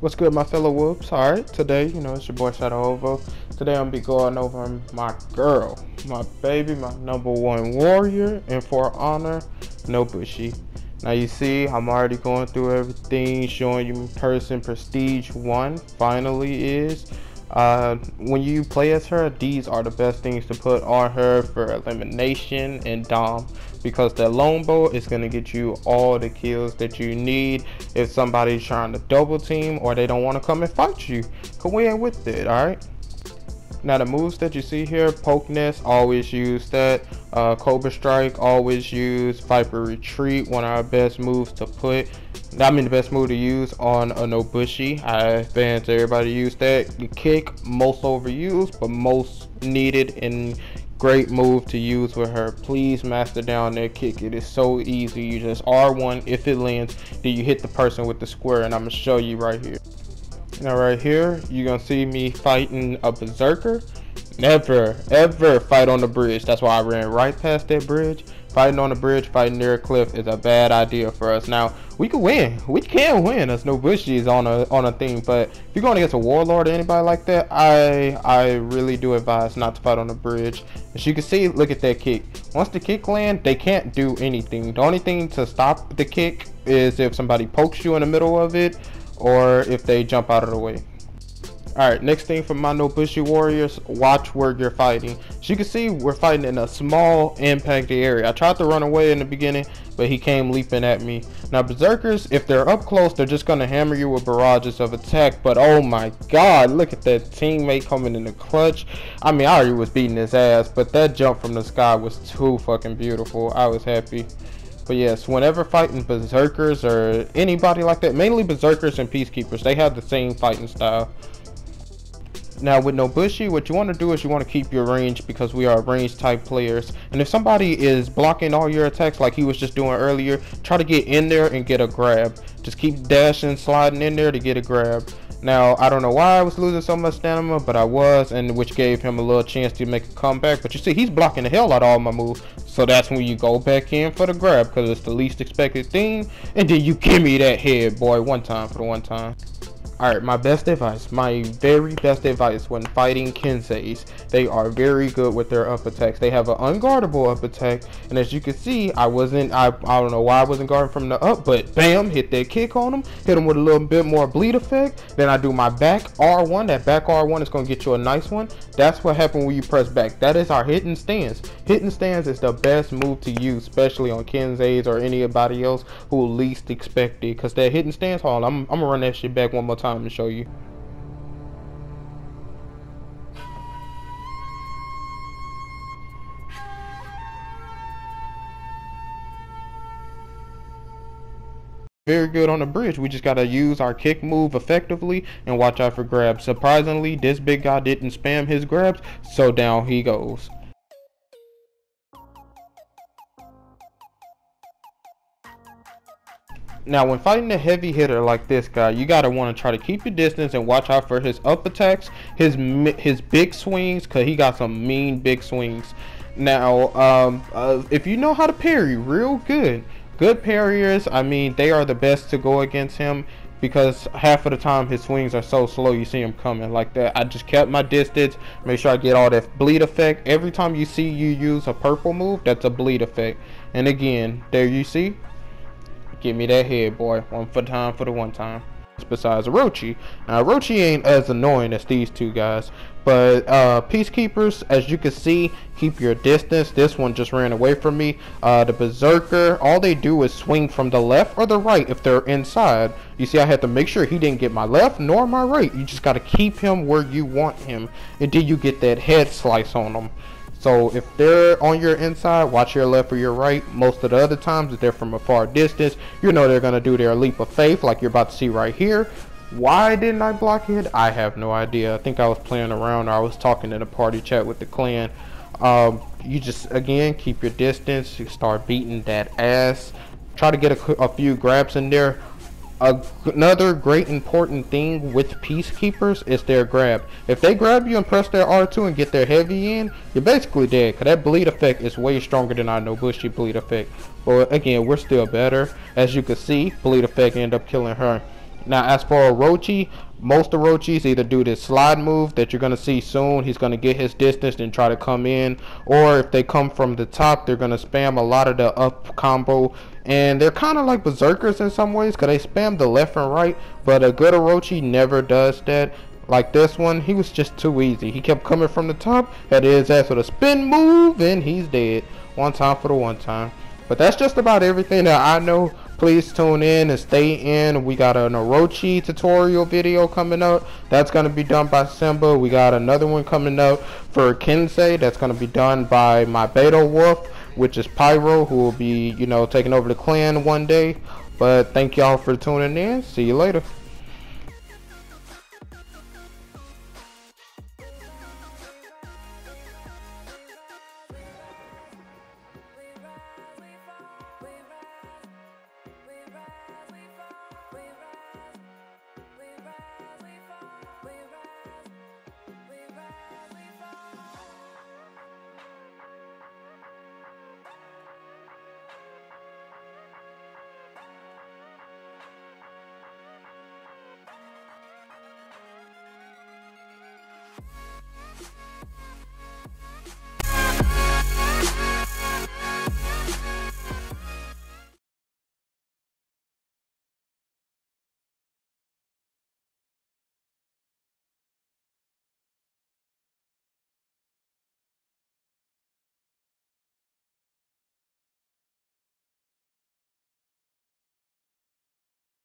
What's good, my fellow whoops? Alright, today, you know, it's your boy Shadow Ovo. Today I'm gonna be going over my girl, my baby, my number one warrior, and for honor, Nobushi. Now you see, I'm already going through everything, showing you person prestige one finally is. Uh, when you play as her, these are the best things to put on her for elimination and dom because the longbow is going to get you all the kills that you need if somebody's trying to double team or they don't want to come and fight you. Come in with it, alright? Now the moves that you see here, Poke Nest, always use that. Uh, Cobra Strike, always use. Viper Retreat, one of our best moves to put. I mean the best move to use on a Nobushi. I fans everybody use that. The kick, most overused, but most needed and great move to use with her. Please master down that kick. It is so easy. You just R1 if it lands, then you hit the person with the square and I'm gonna show you right here. Now right here, you're gonna see me fighting a berserker. Never, ever fight on the bridge. That's why I ran right past that bridge. Fighting on the bridge, fighting near a cliff is a bad idea for us. Now, we can win. We can win. There's Nobushis on a on a thing. But if you're going against a warlord or anybody like that, I I really do advise not to fight on the bridge. As you can see, look at that kick. Once the kick land, they can't do anything. The only thing to stop the kick is if somebody pokes you in the middle of it or if they jump out of the way. Alright, next thing for my Nobushi Warriors, watch where you're fighting. As you can see, we're fighting in a small impacted area. I tried to run away in the beginning, but he came leaping at me. Now, Berserkers, if they're up close, they're just going to hammer you with barrages of attack. But oh my god, look at that teammate coming in the clutch. I mean, I already was beating his ass, but that jump from the sky was too fucking beautiful. I was happy. But yes, whenever fighting berserkers or anybody like that, mainly berserkers and peacekeepers, they have the same fighting style. Now with Nobushi, what you want to do is you want to keep your range because we are range type players. And if somebody is blocking all your attacks like he was just doing earlier, try to get in there and get a grab. Just keep dashing, sliding in there to get a grab. Now, I don't know why I was losing so much stamina, but I was, and which gave him a little chance to make a comeback. But you see, he's blocking the hell out of all my moves. So that's when you go back in for the grab, because it's the least expected thing. And then you give me that head, boy, one time for the one time. Alright, my best advice, my very best advice when fighting Kenseis, they are very good with their up attacks. They have an unguardable up attack, and as you can see, I wasn't, I, I don't know why I wasn't guarding from the up, but bam, hit that kick on them, hit them with a little bit more bleed effect, then I do my back R1, that back R1 is going to get you a nice one. That's what happened when you press back. That is our hidden stance. Hidden stance is the best move to use, especially on Kenseis or anybody else who least expect it, because that hidden stance, hold on, I'm, I'm going to run that shit back one more time time to show you. very good on the bridge. We just got to use our kick move effectively and watch out for grabs. Surprisingly, this big guy didn't spam his grabs, so down he goes. Now, when fighting a heavy hitter like this guy, you gotta want to try to keep your distance and watch out for his up attacks, his his big swings, cause he got some mean big swings. Now, um, uh, if you know how to parry real good, good parriers, I mean, they are the best to go against him because half of the time his swings are so slow you see him coming like that. I just kept my distance, make sure I get all that bleed effect. Every time you see you use a purple move, that's a bleed effect. And again, there you see, Give me that head, boy. One for time for the one time. Besides Orochi. Now, Orochi ain't as annoying as these two guys. But, uh, Peacekeepers, as you can see, keep your distance. This one just ran away from me. Uh, the Berserker, all they do is swing from the left or the right if they're inside. You see, I had to make sure he didn't get my left nor my right. You just got to keep him where you want him. Until you get that head slice on them. So if they're on your inside, watch your left or your right. Most of the other times, if they're from a far distance, you know they're going to do their leap of faith like you're about to see right here. Why didn't I block it? I have no idea. I think I was playing around or I was talking in a party chat with the clan. Um, you just, again, keep your distance. You start beating that ass. Try to get a, a few grabs in there another great important thing with peacekeepers is their grab. If they grab you and press their R2 and get their heavy in, you're basically dead. Cause that bleed effect is way stronger than our Nobushi bleed effect. But again, we're still better. As you can see, bleed effect end up killing her. Now, as for Orochi, most Orochis either do this slide move that you're going to see soon. He's going to get his distance and try to come in. Or if they come from the top, they're going to spam a lot of the up combo. And they're kind of like berserkers in some ways because they spam the left and right. But a good Orochi never does that. Like this one, he was just too easy. He kept coming from the top, had his ass with a spin move, and he's dead. One time for the one time. But that's just about everything that I know please tune in and stay in. We got an Orochi tutorial video coming up. That's going to be done by Simba. We got another one coming up for Kensei. That's going to be done by my beta wolf, which is Pyro, who will be, you know, taking over the clan one day. But thank y'all for tuning in. See you later.